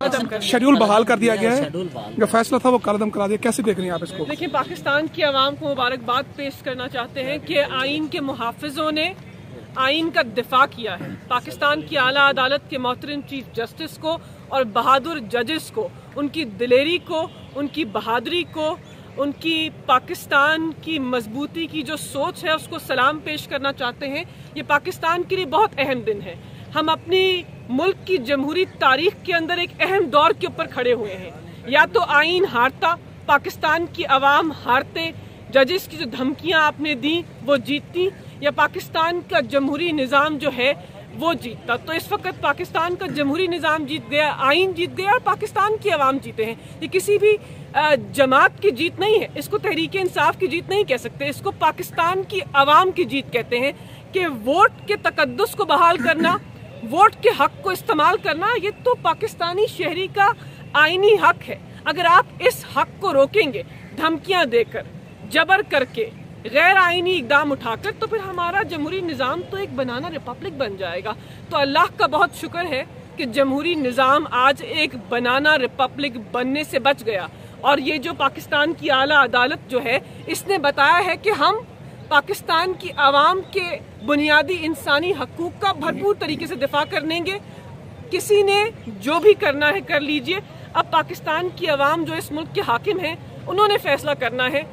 Schedule बहाल कर दिया गया है। जो फैसला था वो कलदम करा दिया। कैसे देख रहे हैं आप इसको? देखिए पाकिस्तान की आवाम को मुबारकबाद पेश करना चाहते हैं कि आइन के मुहाफिजों ने आइन का दिफा किया है। पाकिस्तान की आला अदालत के मोहतरम चीफ जस्टिस को और बहादुर जजेस को उनकी दिलेरी को उनकी बहादुरी को उनकी पाकिस्तान की मजबूती की जो सोच है उसको सलाम पेश करना चाहते हैं। ये पाकिस्तान के लिए बहुत अहम दिन है। हम अपनी मुल्क की जमहूरी तारीख के अंदर एक अहम दौर के ऊपर खड़े हुए हैं। या तो आइन हारता, पाकिस्तान की आवाम हारते, जजेस की जो धमकियाँ आपने दी, वो जीतती, या पाकिस्तान का जमहूरी निज़ाम जो है, वो जीतता। तो इस वक्त पाकिस्तान का जमहूरी निज़ाम जीत गया आइन जीत गया और पाकिस्तान की आवाम जीते हैं। ये किसी भी जमात की जीत नहीं है। इसको तहरीक इंसाफ की जीत नहीं कह सकते। इसको पाकिस्तान की आवाम की जीत कहते हैं कि वोट के तकदस को बहाल करना वोट के हक को इस्तेमाल करना, ये तो पाकिस्तानी शहरी का आईनी हक है। अगर आप इस हक को रोकेंगे, धमकियाँ देकर, जबर करके, गैर आईनी इकदाम उठाकर तो फिर हमारा जमहूरी निज़ाम तो एक बनाना रिपब्लिक बन जाएगा। तो अल्लाह का बहुत शुक्र है कि जमहूरी निज़ाम आज एक बनाना रिपब्लिक बनने से बच गया। और ये जो पाकिस्तान की आला अदालत जो है, इसने बताया है कि हम पाकिस्तान की आवाम के बुनियादी इंसानी हकूक का भरपूर तरीके से दिफा करेंगे किसी ने जो भी करना है कर लीजिए। अब पाकिस्तान की आवाम जो इस मुल्क के हाकिम हैं उन्होंने फैसला करना है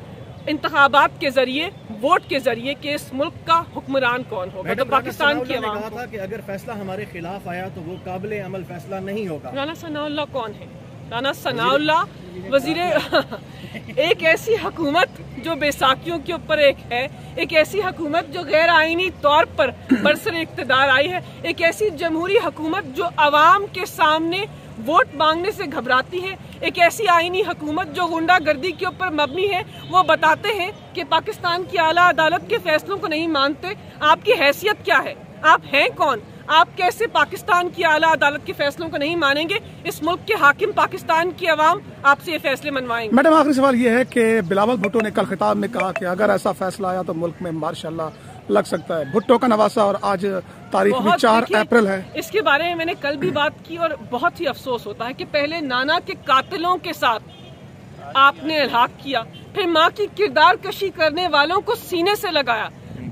इंतबात के ज़रिए वोट के ज़रिए कि इस मुल्क का हुक्मरान कौन होगा। तो पाकिस्तान की आवाम कहा था कि अगर फैसला हमारे खिलाफ आया तो वो काबिल अमल फैसला नहीं होगा। राना सनाउल्ला कौन है? राना सनाउल्ला वज़ीर, एक ऐसी हुकूमत जो बैसाखियों के ऊपर एक है, एक ऐसी हुकूमत जो गैर आईनी तौर पर बरसर इकतदार आई है, एक ऐसी जमहूरी हुकूमत जो आवाम के सामने वोट मांगने से घबराती है, एक ऐसी आईनी हुकूमत जो गुंडागर्दी के ऊपर मबनी है, वो बताते हैं कि पाकिस्तान की आला अदालत के फैसलों को नहीं मानते। आपकी हैसियत क्या है? आप हैं कौन? आप कैसे पाकिस्तान की आला अदालत के फैसलों को नहीं मानेंगे? इस मुल्क के हाकिम पाकिस्तान की आवाम आपसे ये फैसले मनवाएँगे। मैडम आखिरी सवाल ये है कि बिलावल भुट्टो ने कल खिताब में कहा कि अगर ऐसा फैसला आया तो मुल्क में माशाल्लाह लग सकता है। भुट्टो का नवासा और आज तारीख भी चार अप्रैल है। इसके बारे में मैंने कल भी बात की और बहुत ही अफसोस होता है कि पहले नाना के कातिलों के साथ आपने इलाक किया फिर माँ की किरदार कशी करने वालों को सीने से लगाया।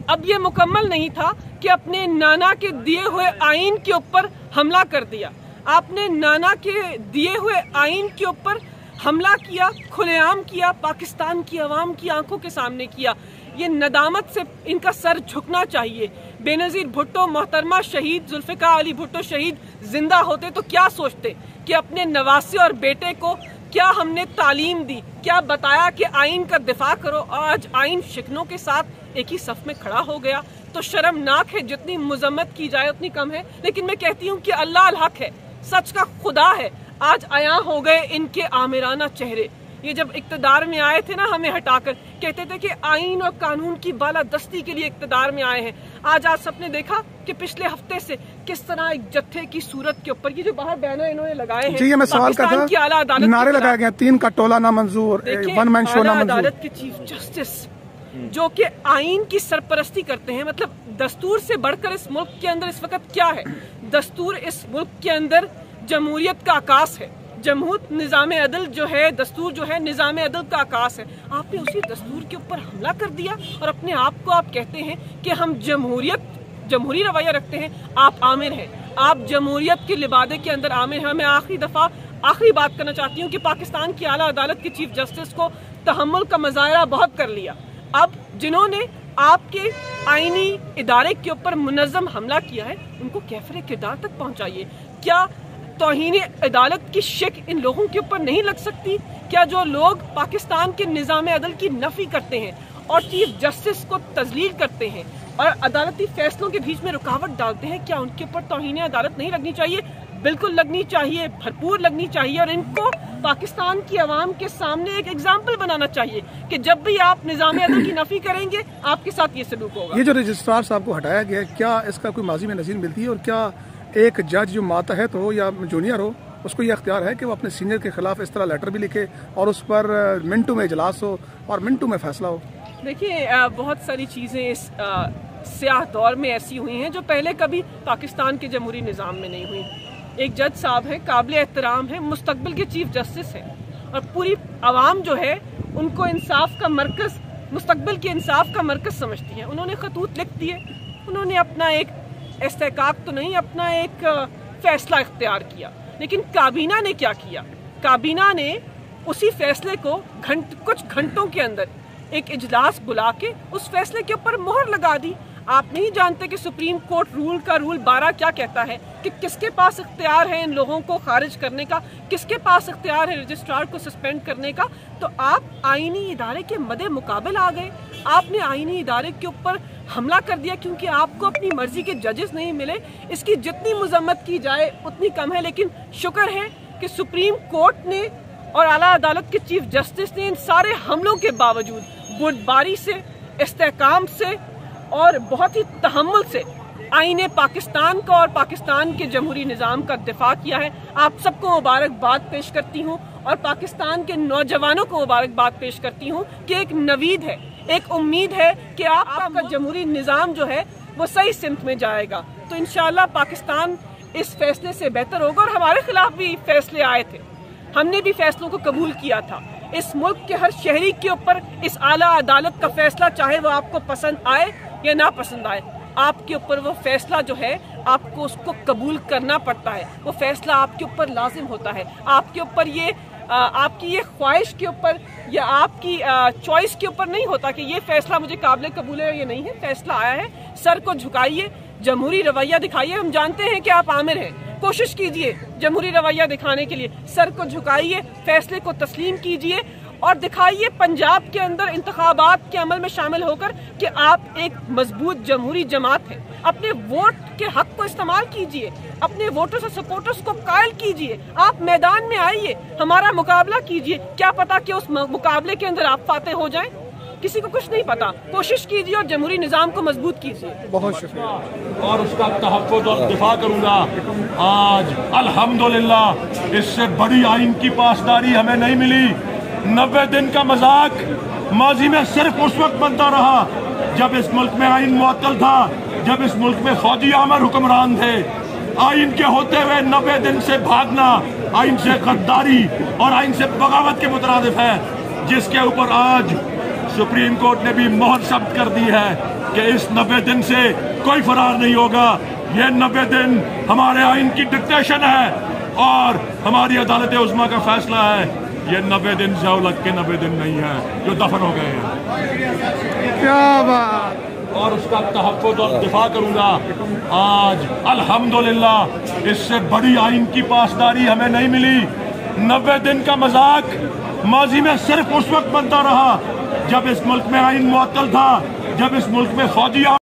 अब ये मुकम्मल नहीं था। कि अपने नाना के दिए हुए आइन के ऊपर हमला कर दिया। आपने नाना के दिए हुए आइन के ऊपर हमला किया, खुलेआम किया, पाकिस्तान की आवाम की आँखों के सामने किया। ये नदामत से इनका सर झुकना चाहिए। बेनजीर भुट्टो, मोहतरमा शहीद, जुल्फ़िकार अली भुट्टो शहीद ज़िंदा होते तो क्या सोचते कि अपने नवासे और बेटे को क्या हमने तालीम दी? क्या बताया कि आइन का दिफा करो? आज आइन शिकनों के साथ एक ही सफ में खड़ा हो गया। तो शर्मनाक है, जितनी मजम्मत की जाए उतनी कम है। लेकिन मैं कहती हूँ कि अल्लाह हक है, सच का खुदा है। आज आया हो गए इनके आमिराना चेहरे। ये जब इकतदार में आए थे ना हमें हटाकर कहते थे कि आइन और कानून की बालादस्ती के लिए इकतदार में आए हैं। आज आज सबने देखा कि पिछले हफ़्ते से किस तरह एक जत्थे की सूरत के ऊपर ये जो बाहर बैनर इन्होंने लगाए हैं जी ये मैं सवाल करता की आला अदालत नारे लगाए गए तीन का टोला ना मंजूर वन मैन शो ना मंजूर। अदालत के चीफ जस्टिस जो कि आइन की सरपरस्ती करते हैं मतलब दस्तूर से बढ़कर इस मुल्क के अंदर इस वक्त क्या है? दस्तूर इस मुल्क के अंदर जमहूरियत का आकाश है। जमहूर निज़ाम अदल जो है, दस्तूर जो है, निज़ाम अदल का आकाश है। आपने उसी दस्तूर के ऊपर हमला कर दिया और अपने आप को आप कहते हैं कि हम जमहूरियत, जमहूरी रवैया रखते हैं। आप आमिर हैं। आप जमहूरियत के लिबादे के अंदर आमिर हैं। मैं आखिरी दफ़ा, आखिरी बात करना चाहती हूँ कि पाकिस्तान की आला अदालत के चीफ जस्टिस को तहमुल का मजाहरा बहुत कर लिया। अब जिन्होंने आपके आईनी इदारे के ऊपर मुनजम हमला किया है, उनको कैफरे किरदार तक पहुँचाइए। क्या तोहन अदालत की शिक इन लोगों के ऊपर नहीं लग सकती? क्या जो लोग पाकिस्तान के निज़ाम अदल की नफी करते हैं और चीफ जस्टिस को तजलील करते हैं और अदालती फैसलों के बीच में रुकावट डालते हैं, क्या उनके ऊपर तोहन अदालत नहीं लगनी चाहिए? बिल्कुल लगनी चाहिए, भरपूर लगनी चाहिए और इनको पाकिस्तान की आवाम के सामने एक एग्ज़ाम्पल बनाना चाहिए कि जब भी आप निज़ाम अदल की नफी करेंगे, आपके साथ ये सलूक होगा। ये जो रजिस्ट्रार साहब को हटाया गया क्या इसका कोई माजी में नजीर मिलती है और क्या एक जज जो मातहत हो या जूनियर हो, उसको ये अख्तियार है कि वो अपने सीनियर के खिलाफ इस तरह लेटर भी लिखे और उस पर मिनटों में इजलास हो और मिनटों में फैसला हो। देखिए बहुत सारी चीज़ें इस स्याह दौर में ऐसी हुई हैं जो पहले कभी पाकिस्तान के जमहूरी निज़ाम में नहीं हुई। एक जज साहब हैं, काबिल एहतराम हैं, मुस्तकबिल के चीफ जस्टिस हैं और पूरी आवाम जो है, उनको इंसाफ का मरकज, मुस्तकबिल के इंसाफ का मरकज समझती है। उन्होंने खतूत लिख दिए, उन्होंने अपना एक इस्तेकाक तो नहीं, अपना एक फैसला इख्तियार किया। लेकिन काबीना ने क्या किया? काबीना ने उसी फैसले को घंट, कुछ घंटों के अंदर एक इजलास बुला के उस फैसले के ऊपर मोहर लगा दी। आप नहीं जानते कि सुप्रीम कोर्ट रूल का रूल बारह क्या कहता है कि किसके पास इख्तियार है इन लोगों को खारिज करने का, किसके पास इख्तियार है रजिस्ट्रार को सस्पेंड करने का? तो आप आईनी इदारे के मदे मुकाबल आ गए। आपने आईनी इदारे के ऊपर हमला कर दिया क्योंकि आपको अपनी मर्ज़ी के जजेस नहीं मिले। इसकी जितनी मजम्मत की जाए, उतनी कम है, लेकिन शुक्र है कि सुप्रीम कोर्ट ने और आला अदालत के चीफ जस्टिस ने इन सारे हमलों के बावजूद बुरबारी से, इस्तेकाम से और बहुत ही तहमुल से आईने पाकिस्तान का और पाकिस्तान के जमहूरी निज़ाम का दिफा किया है। आप सबको मुबारकबाद पेश करती हूँ और पाकिस्तान के नौजवानों को मुबारकबाद पेश करती हूँ कि एक नवीद है। एक उम्मीद है कि आप आपका जमहूरी निज़ाम जो है वो सही सिमत में जाएगा। तो इनशाला पाकिस्तान इस फैसले से बेहतर होगा और हमारे खिलाफ भी फैसले आए थे। हमने भी फैसलों को कबूल किया था। इस मुल्क के हर शहरी के ऊपर इस आला अदालत का फैसला चाहे वो आपको पसंद आए या ना पसंद आए आपके ऊपर वो फैसला जो है आपको उसको कबूल करना पड़ता है। वो फैसला आपके ऊपर लाजिम होता है। आपके ऊपर ये आपकी ये ख्वाहिश के ऊपर या आपकी चॉइस के ऊपर नहीं होता कि ये फैसला मुझे काबिल कबूल है ये नहीं है, फैसला आया है। सर को झुकाइए, जमहूरी रवैया दिखाइए। हम जानते हैं कि आप आमिर हैं। कोशिश कीजिए जमहूरी रवैया दिखाने के लिए। सर को झुकाइए, फैसले को तस्लीम कीजिए। और दिखाइए पंजाब के अंदर इंतबात के अमल में शामिल होकर कि आप एक मज़बूत जमहूरी जमात है। अपने वोट के हक को इस्तेमाल कीजिए अपने वोटर्स और सपोर्टर्स को कायल कीजिए। आप मैदान में आइए हमारा मुकाबला कीजिए। क्या पता कि उस मुकाबले के अंदर आप फाते हो जाएँ? किसी को कुछ नहीं पता। कोशिश कीजिए और जमहूरी निज़ाम को मज़बूत कीजिए। बहुत शुक्रिया। और उसका तहफ़ और दिफा करूँगा। आज अल्हम्दुलिल्लाह इससे बड़ी आइन की पासदारी हमें नहीं मिली। नब्बे दिन का मज़ाक माजी में सिर्फ़ उस वक्त बनता रहा जब इस मुल्क में आइन मुअत्तल था, जब इस मुल्क में फौजी आमर हुक्मरान थे। आइन के होते हुए नब्बे दिन से भागना आइन से गद्दारी और आइन से बगावत के मुतरद है, जिसके ऊपर आज सुप्रीम कोर्ट ने भी मोहर शब्द कर दी है कि इस नब्बे दिन से कोई फरार नहीं होगा। ये नब्बे दिन हमारे आइन की डिक्टेशन है और हमारी अदालत उजमा का फैसला है। ये नब्बे दिन लग के नब्बे दिन नहीं है जो दफन हो गए हैं। क्या बात। और उसका तहफ़ और दिफा करूँगा। आज अल्हम्दुलिल्लाह इससे बड़ी आइन की पासदारी हमें नहीं मिली। नब्बे दिन का मज़ाक माजी में सिर्फ़ उस वक्त बनता रहा जब इस मुल्क में आइन मुअत्तल था जब इस मुल्क में फौजी